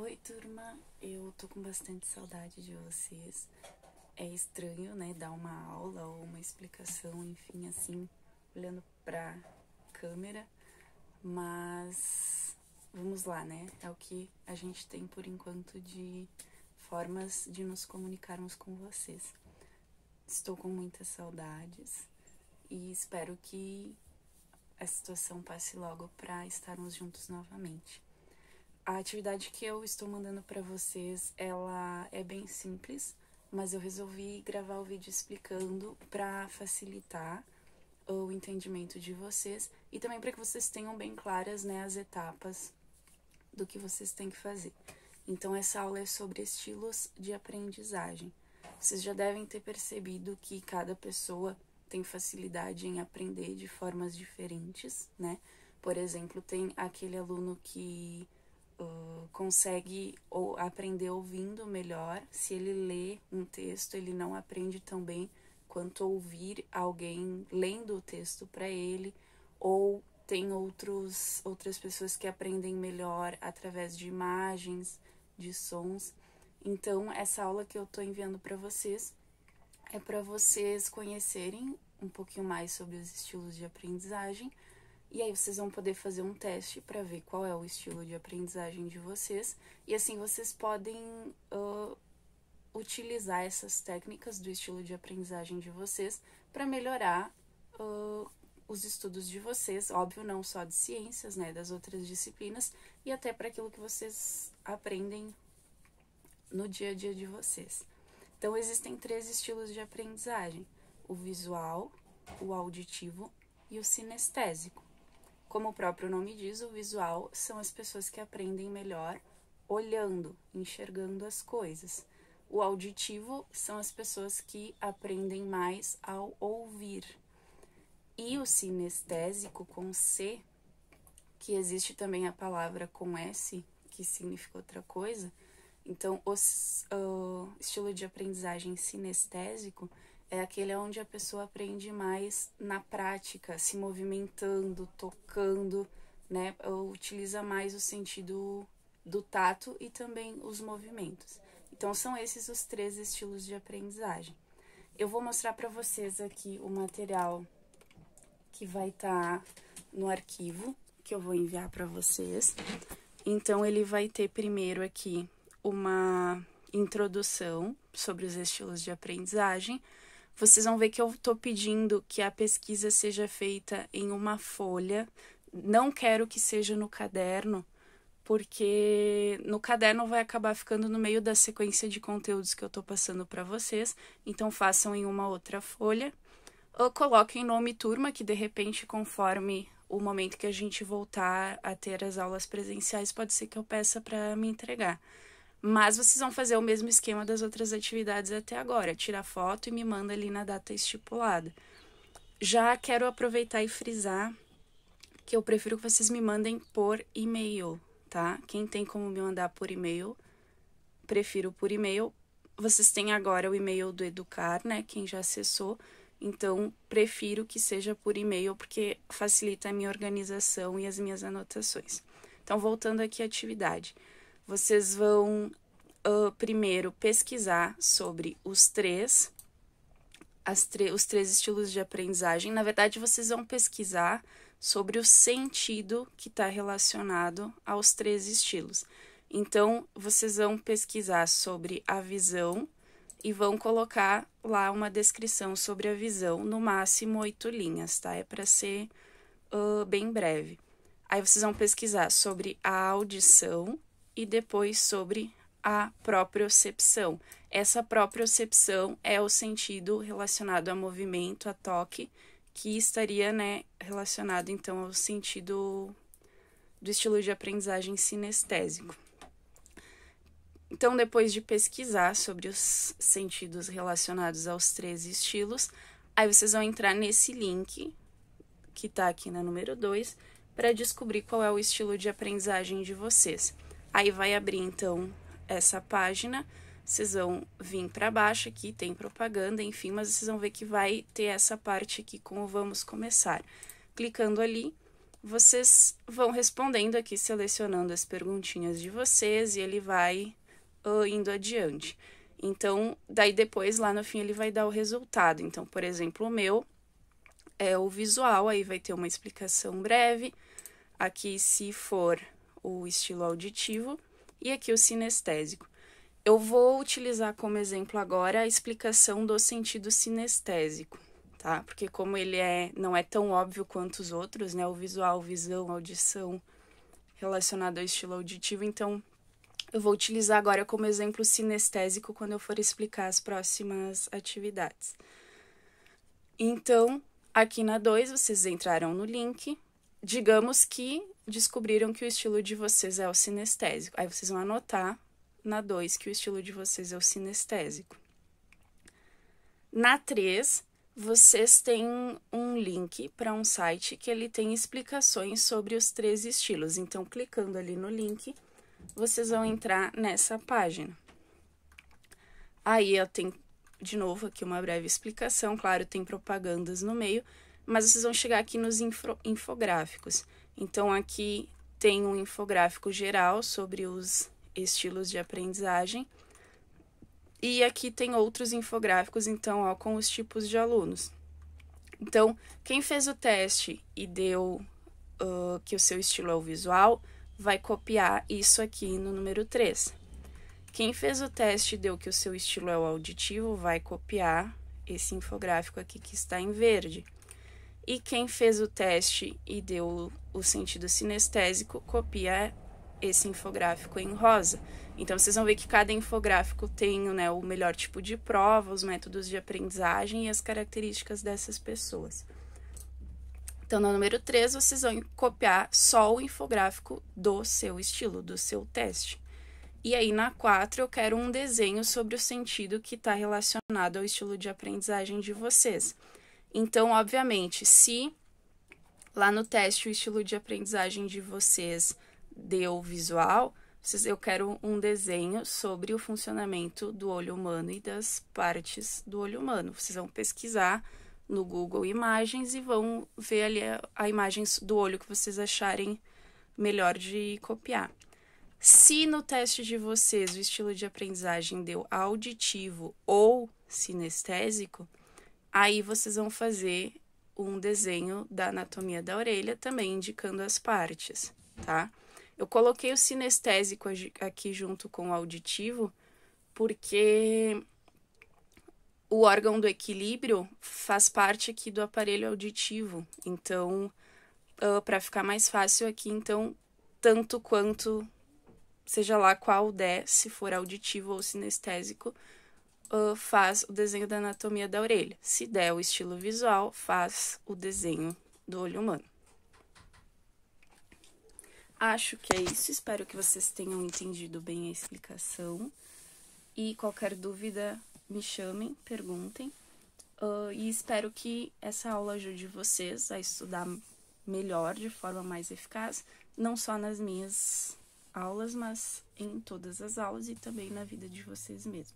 Oi, turma. Eu tô com bastante saudade de vocês. É estranho, né, dar uma aula ou uma explicação, enfim, assim, olhando pra câmera, mas vamos lá, né? É o que a gente tem por enquanto de formas de nos comunicarmos com vocês. Estou com muitas saudades e espero que a situação passe logo para estarmos juntos novamente. A atividade que eu estou mandando para vocês, ela é bem simples, mas eu resolvi gravar o vídeo explicando para facilitar o entendimento de vocês e também para que vocês tenham bem claras, né, as etapas do que vocês têm que fazer. Então essa aula é sobre estilos de aprendizagem. Vocês já devem ter percebido que cada pessoa tem facilidade em aprender de formas diferentes, né? Por exemplo, tem aquele aluno que uh, consegue ou aprender ouvindo melhor. Se ele lê um texto, ele não aprende tão bem quanto ouvir alguém lendo o texto para ele. Ou tem outros, outras pessoas que aprendem melhor através de imagens, de sons. Então, essa aula que eu estou enviando para vocês é para vocês conhecerem um pouquinho mais sobre os estilos de aprendizagem e aí vocês vão poder fazer um teste para ver qual é o estilo de aprendizagem de vocês. E assim vocês podem uh, utilizar essas técnicas do estilo de aprendizagem de vocês para melhorar uh, os estudos de vocês, óbvio, não só de ciências, né, das outras disciplinas, e até para aquilo que vocês aprendem no dia a dia de vocês. Então, existem três estilos de aprendizagem: o visual, o auditivo e o sinestésico. Como o próprio nome diz, o visual são as pessoas que aprendem melhor olhando, enxergando as coisas. O auditivo são as pessoas que aprendem mais ao ouvir. E o sinestésico com C, que existe também a palavra com S, que significa outra coisa. Então, o uh, estilo de aprendizagem sinestésico é aquele onde a pessoa aprende mais na prática, se movimentando, tocando, né? Utiliza mais o sentido do tato e também os movimentos. Então são esses os três estilos de aprendizagem. Eu vou mostrar para vocês aqui o material que vai estar tá no arquivo que eu vou enviar para vocês. Então ele vai ter primeiro aqui uma introdução sobre os estilos de aprendizagem, vocês vão ver que eu estou pedindo que a pesquisa seja feita em uma folha. Não quero que seja no caderno, porque no caderno vai acabar ficando no meio da sequência de conteúdos que eu estou passando para vocês. Então façam em uma outra folha. Ou coloquem nome turma, que de repente, conforme o momento que a gente voltar a ter as aulas presenciais, pode ser que eu peça para me entregar. Mas vocês vão fazer o mesmo esquema das outras atividades até agora, tira foto e me manda ali na data estipulada. Já quero aproveitar e frisar que eu prefiro que vocês me mandem por e-mail, tá? Quem tem como me mandar por e-mail, prefiro por e-mail. Vocês têm agora o e-mail do Educar, né? Quem já acessou. Então, prefiro que seja por e-mail porque facilita a minha organização e as minhas anotações. Então, voltando aqui à atividade vocês vão uh, primeiro pesquisar sobre os três, os três estilos de aprendizagem. Na verdade, vocês vão pesquisar sobre o sentido que está relacionado aos três estilos. Então, vocês vão pesquisar sobre a visão e vão colocar lá uma descrição sobre a visão, no máximo oito linhas, tá? É para ser uh, bem breve. Aí vocês vão pesquisar sobre a audição e depois sobre a propriocepção. Essa propriocepção é o sentido relacionado a movimento, a toque, que estaria né, relacionado então ao sentido do estilo de aprendizagem sinestésico. Então, depois de pesquisar sobre os sentidos relacionados aos três estilos, aí vocês vão entrar nesse link que está aqui na número 2 para descobrir qual é o estilo de aprendizagem de vocês. Aí vai abrir então essa página, vocês vão vir para baixo aqui, tem propaganda, enfim, mas vocês vão ver que vai ter essa parte aqui com vamos começar. Clicando ali, vocês vão respondendo aqui, selecionando as perguntinhas de vocês e ele vai uh, indo adiante. Então, daí depois, lá no fim, ele vai dar o resultado. Então, por exemplo, o meu é o visual, aí vai ter uma explicação breve. Aqui, se for o estilo auditivo, e aqui o sinestésico. Eu vou utilizar como exemplo agora a explicação do sentido sinestésico, tá? Porque como ele é não é tão óbvio quanto os outros, né? O visual, visão, audição relacionado ao estilo auditivo, então eu vou utilizar agora como exemplo sinestésico quando eu for explicar as próximas atividades. Então, aqui na 2, vocês entraram no link. Digamos que descobriram que o estilo de vocês é o sinestésico. Aí vocês vão anotar na 2 que o estilo de vocês é o sinestésico. Na 3, vocês têm um link para um site que ele tem explicações sobre os três estilos. Então, clicando ali no link, vocês vão entrar nessa página. Aí eu tenho, de novo, aqui uma breve explicação. Claro, tem propagandas no meio, mas vocês vão chegar aqui nos info, infográficos. Então, aqui tem um infográfico geral sobre os estilos de aprendizagem. E aqui tem outros infográficos, então, ó, com os tipos de alunos. Então, quem fez o teste e deu uh, que o seu estilo é o visual, vai copiar isso aqui no número 3. Quem fez o teste e deu que o seu estilo é o auditivo, vai copiar esse infográfico aqui que está em verde. E quem fez o teste e deu o sentido sinestésico, copia esse infográfico em rosa. Então, vocês vão ver que cada infográfico tem né, o melhor tipo de prova, os métodos de aprendizagem e as características dessas pessoas. Então, no número 3, vocês vão copiar só o infográfico do seu estilo, do seu teste. E aí, na 4, eu quero um desenho sobre o sentido que está relacionado ao estilo de aprendizagem de vocês. Então, obviamente, se lá no teste o estilo de aprendizagem de vocês deu visual, eu quero um desenho sobre o funcionamento do olho humano e das partes do olho humano. Vocês vão pesquisar no Google Imagens e vão ver ali a, a imagem do olho que vocês acharem melhor de copiar. Se no teste de vocês o estilo de aprendizagem deu auditivo ou sinestésico, aí vocês vão fazer um desenho da anatomia da orelha, também indicando as partes, tá? Eu coloquei o sinestésico aqui junto com o auditivo, porque o órgão do equilíbrio faz parte aqui do aparelho auditivo. Então, uh, para ficar mais fácil aqui, então, tanto quanto seja lá qual der, se for auditivo ou sinestésico, uh, faz o desenho da anatomia da orelha. Se der o estilo visual, faz o desenho do olho humano. Acho que é isso. Espero que vocês tenham entendido bem a explicação. E qualquer dúvida, me chamem, perguntem. Uh, e espero que essa aula ajude vocês a estudar melhor, de forma mais eficaz, não só nas minhas aulas, mas em todas as aulas e também na vida de vocês mesmos.